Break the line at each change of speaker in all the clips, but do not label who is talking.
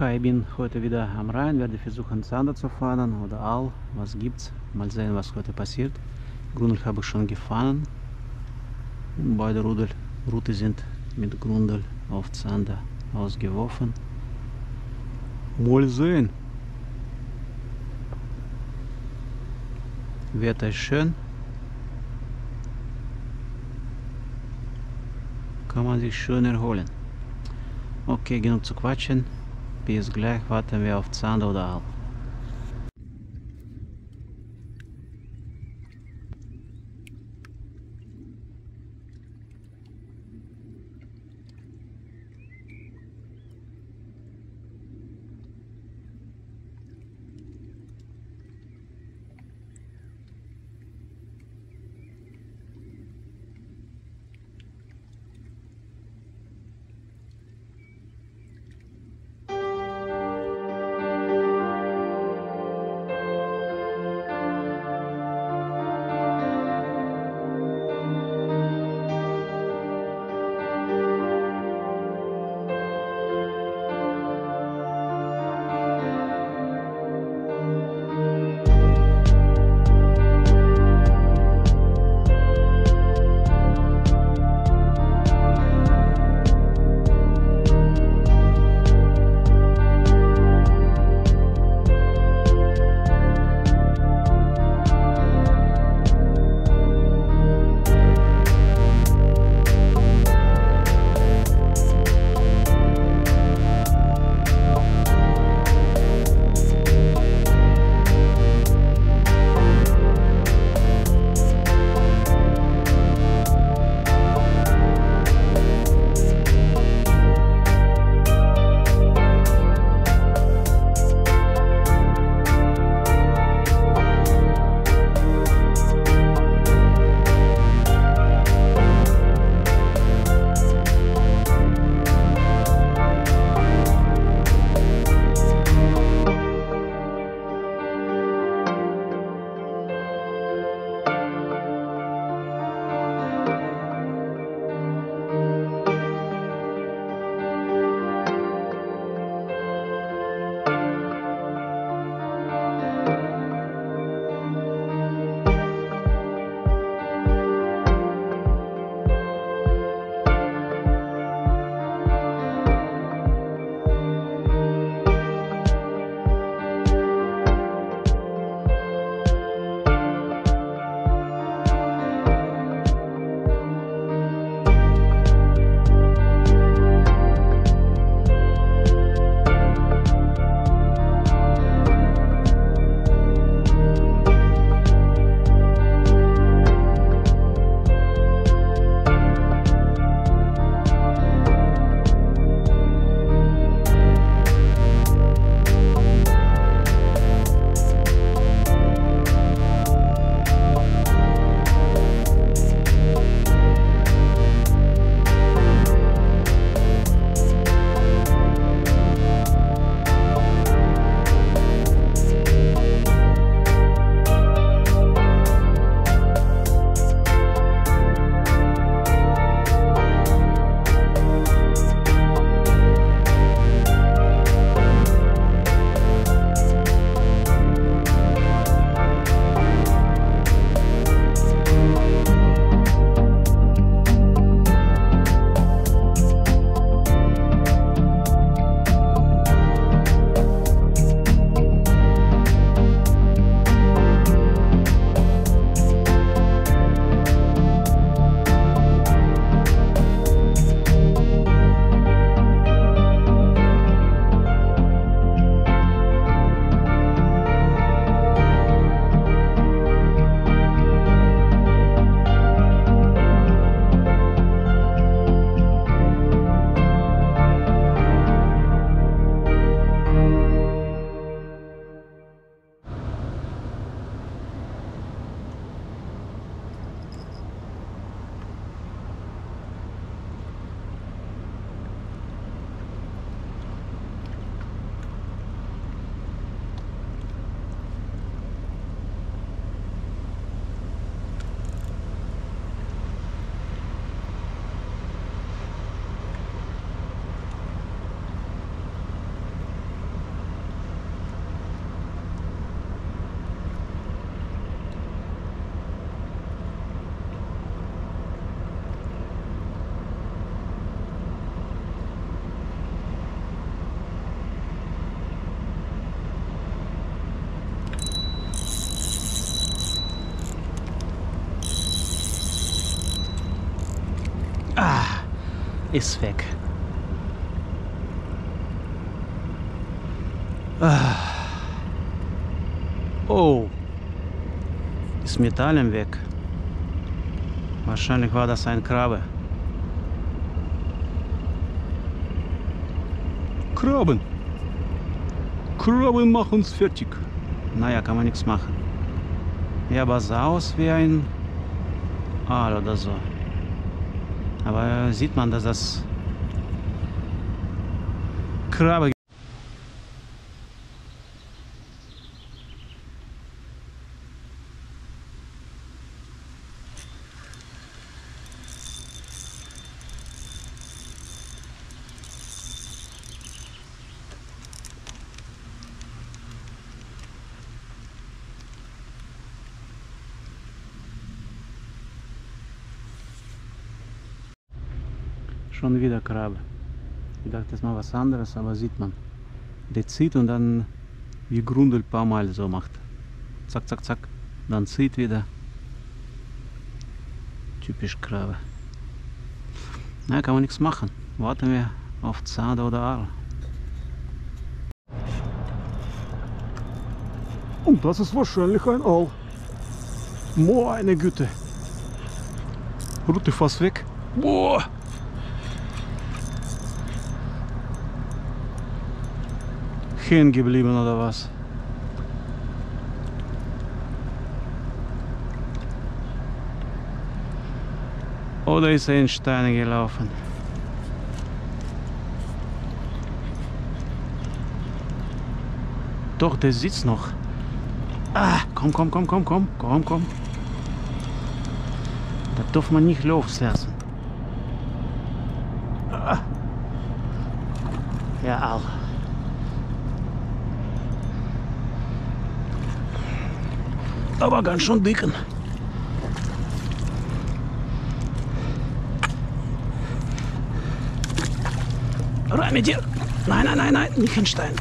Ich bin heute wieder am Rhein, werde versuchen Zander zu fahren oder Aal. Was gibt's? Mal sehen, was heute passiert. Grundel habe ich schon gefahren. Beide Rudel, Route sind mit Grundel auf Zander ausgeworfen. Mal sehen. Wetter ist schön. Kann man sich schön erholen. Okay, genug zu quatschen. Bis gleich warten wir auf Zander ist weg. Ah. Oh, ist Metall im Weg. Wahrscheinlich war das ein Krabbe. Krabben. Krabben machen uns fertig. Naja, kann man nichts machen. Ja, aber sah aus wie ein Aal oder so. Aber sieht man, dass das Krabbe Schon wieder Krabbe. Ich dachte, das ist mal was anderes, aber sieht man. Der zieht und dann wie Grundel ein paar Mal so macht. Zack, zack, zack. Dann zieht wieder. Typisch Krabbe. Na, kann man nichts machen. Warten wir auf Zade oder Aal. Und das ist wahrscheinlich ein Aal. Meine Güte. Rute fast weg. Boah. Hängen geblieben oder was? Oder ist er in Steine gelaufen? Doch, der sitzt noch. Ah, komm, komm, komm, komm, komm, komm, komm. Da darf man nicht loslassen. Ah. Ja, auch. Aber ganz schön dicken. Rein mit dir. Nein, nein, nein, nein, nicht in Stein.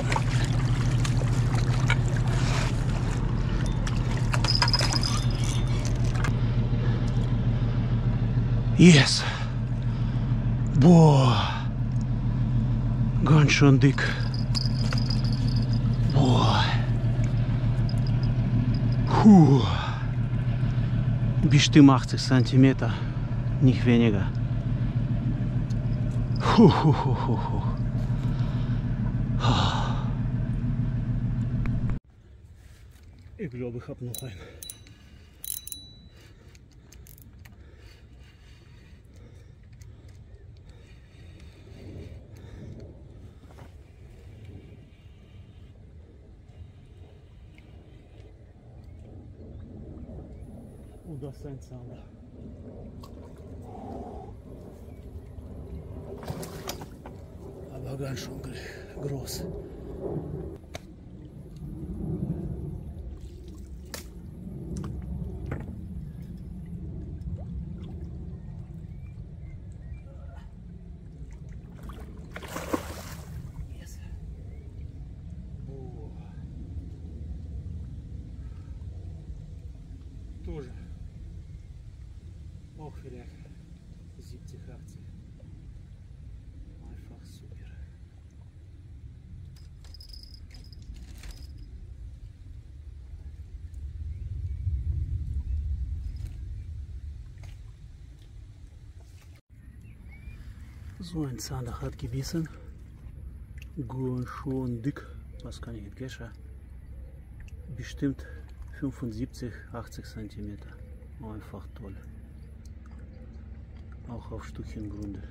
Yes. Boah. Ganz schön dick. Puh. Bestimmt 80 cm, nicht weniger. Puh, puh, puh, puh. Ich glaube, ich habe noch einen. Das ist ein Zander. Aber ganz schön groß. Auch vielleicht 70, 80. Einfach super. So ein Zahnach hat gebissen. Schon dick. Was kann ich mit Gescher? Bestimmt 75, 80 cm. Einfach toll auch auf Stuchengründe.